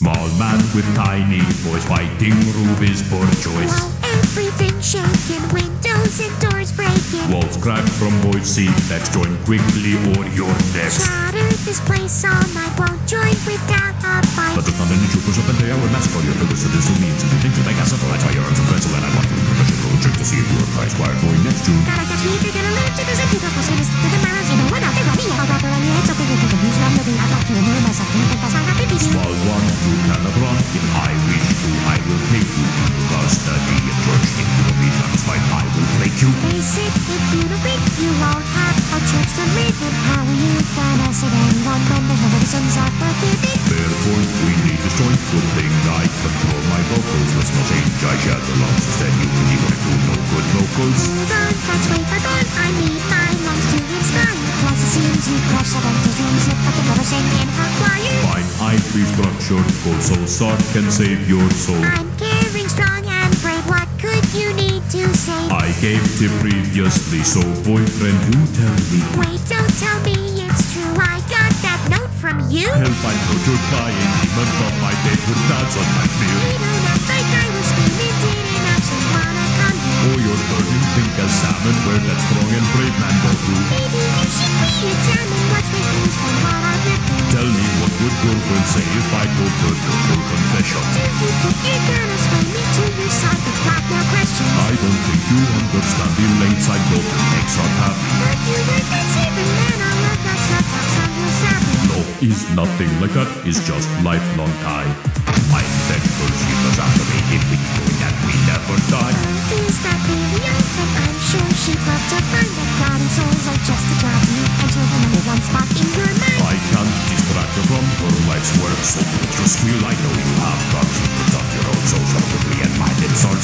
Small man with tiny voice fighting rubies for choice. While everything shaking, windows and doors breaking. Walls cracked from voicing, let's join quickly or you're next. Shatter this place all night, won't join without a fight. Katsotaan nyt joku sopettaja on maskoja pöydässä this will mean to me. Think of like a satellite fire arms and pretzel and I want to professional trick to see if you your price wire going next June. Gotta catch me if you're gonna live to the city of Osiris. To the mountains, you know what I'll take on me. I'll drop her on your head, so think of the news. I'm I'd like to remove myself. Think of us, flake you. Face it, if you don't think you won't have a chance to live it, how are you gonna save anyone when the medicines are prohibited? Point, we need to join. Good thing I control my vocals. Let's not change, I share the lungs. Instead, you can I do. No good vocals. Hold on, that's way for gone. I need my lungs to inspire. Plus it seems you crush the empty dreams if I can never sing in her choir. Fine, I restructured. Cold soul can save your soul. I'm gave tip previously, so boyfriend, you tell me. Wait, don't tell me it's true. I got that note from you. Help, I know you're crying. Demon from my favorite dance on my field. Even that like I was screaming, didn't actually wanna come here. Oh, you're burning pink as salmon, where that strong and brave man go to. Maybe you should re-examine what's news from what I've written. Tell me what would your friend say if I told her your full confession? Do you think you're gonna sway me to your side don't think you understand the late her happy. But you man, love that stuff that sounds real sappy. No, is nothing like that. It's just lifelong tie. I'm thankful she was after me. If we do that, we never die. Is that really open? I'm sure she'd love to find that God and souls are just a drop you enter the number one spot in your mind. I can't distract her from her life's work, so put your squeal. I know you have got secrets of your own, social quickly and my lips are